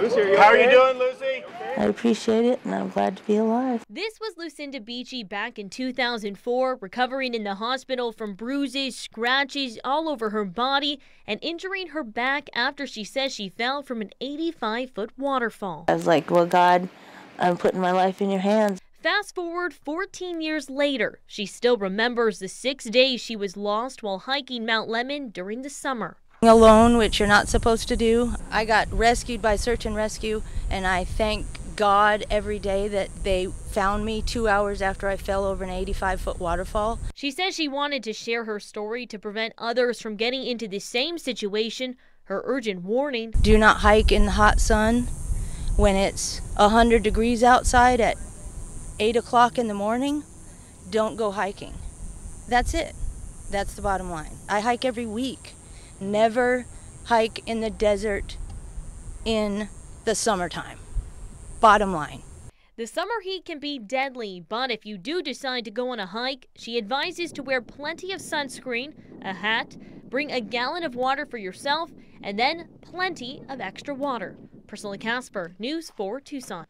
Lucy, are you How are you doing, Lucy? I appreciate it, and I'm glad to be alive. This was Lucinda Beachy back in 2004, recovering in the hospital from bruises, scratches all over her body, and injuring her back after she says she fell from an 85 foot waterfall. I was like, well, God, I'm putting my life in your hands. Fast forward 14 years later, she still remembers the six days she was lost while hiking Mount Lemmon during the summer alone, which you're not supposed to do. I got rescued by search and rescue, and I thank God every day that they found me two hours after I fell over an 85 foot waterfall. She says she wanted to share her story to prevent others from getting into the same situation. Her urgent warning Do not hike in the hot sun when it's 100 degrees outside at 8 o'clock in the morning. Don't go hiking. That's it. That's the bottom line. I hike every week. Never hike in the desert in the summertime. Bottom line. The summer heat can be deadly, but if you do decide to go on a hike, she advises to wear plenty of sunscreen, a hat, bring a gallon of water for yourself, and then plenty of extra water. Priscilla Casper, News 4 Tucson.